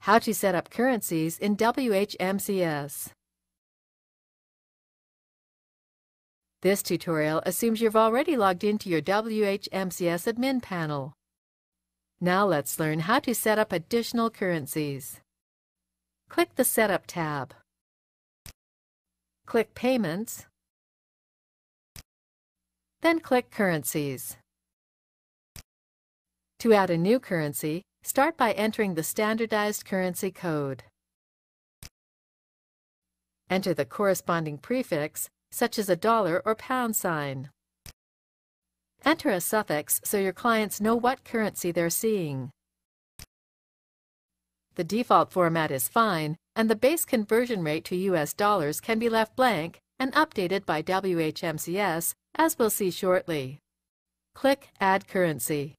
How to set up currencies in WHMCS. This tutorial assumes you've already logged into your WHMCS admin panel. Now let's learn how to set up additional currencies. Click the Setup tab. Click Payments, then click Currencies. To add a new currency, Start by entering the standardized currency code. Enter the corresponding prefix, such as a dollar or pound sign. Enter a suffix so your clients know what currency they're seeing. The default format is fine, and the base conversion rate to US dollars can be left blank and updated by WHMCS, as we'll see shortly. Click Add Currency.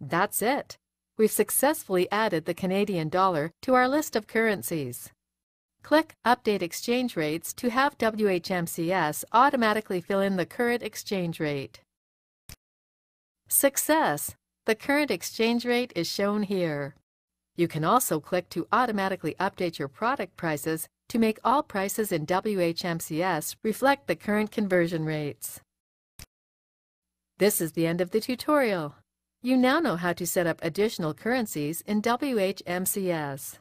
That's it. We've successfully added the Canadian dollar to our list of currencies. Click Update Exchange Rates to have WHMCS automatically fill in the current exchange rate. Success! The current exchange rate is shown here. You can also click to automatically update your product prices to make all prices in WHMCS reflect the current conversion rates. This is the end of the tutorial. You now know how to set up additional currencies in WHMCS.